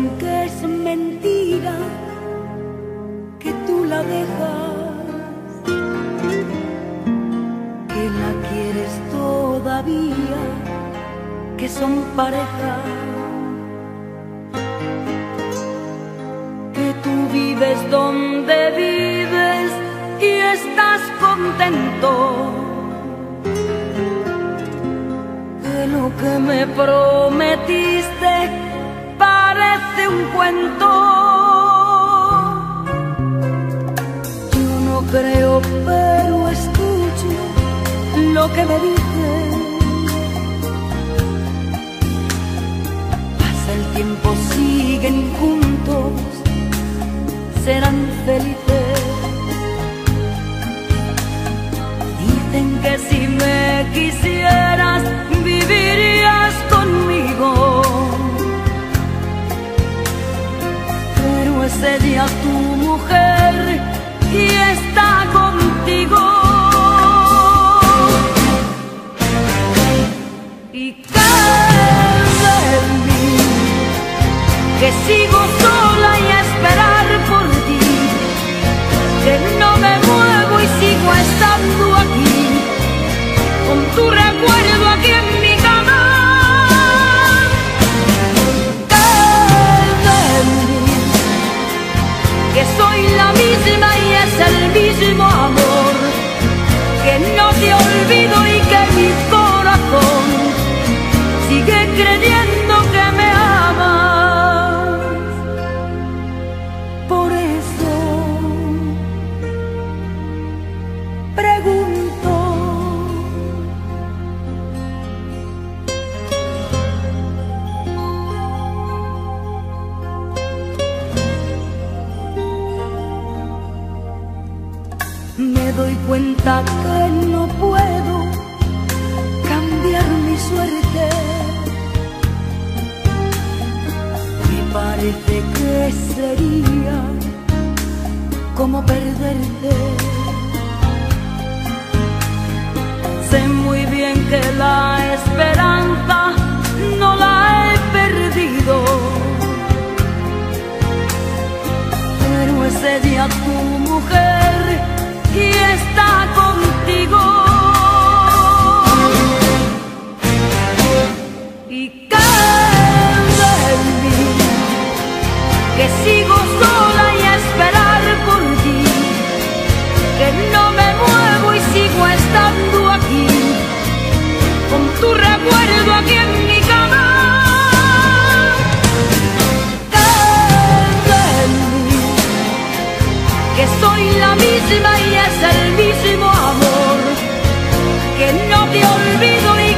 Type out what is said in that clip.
aunque es mentira que tú la dejas, que la quieres todavía, que son pareja, que tú vives donde vives y estás contento. Que lo que me prometiste yo no creo, pero escucho lo que me dices. Pasa el tiempo, siguen juntos, serán felices. Dicen que si me quisieras, Ella tu mujer y está contigo. Y mí, que sigo sola y esperar por doy cuenta que no puedo cambiar mi suerte. Me parece que sería como perderte. Sé muy bien que la esperanza no la he perdido. pero es ella tu mujer y la misma y es el mismo amor, que no te olvido